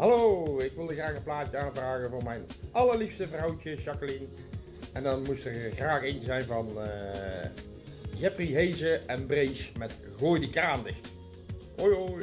Hallo, ik wilde graag een plaatje aanvragen voor mijn allerliefste vrouwtje Jacqueline. En dan moest er graag eentje zijn van eh Jeffrey Hezen en Brace met Gooi die kraan dicht. Hoi hoi.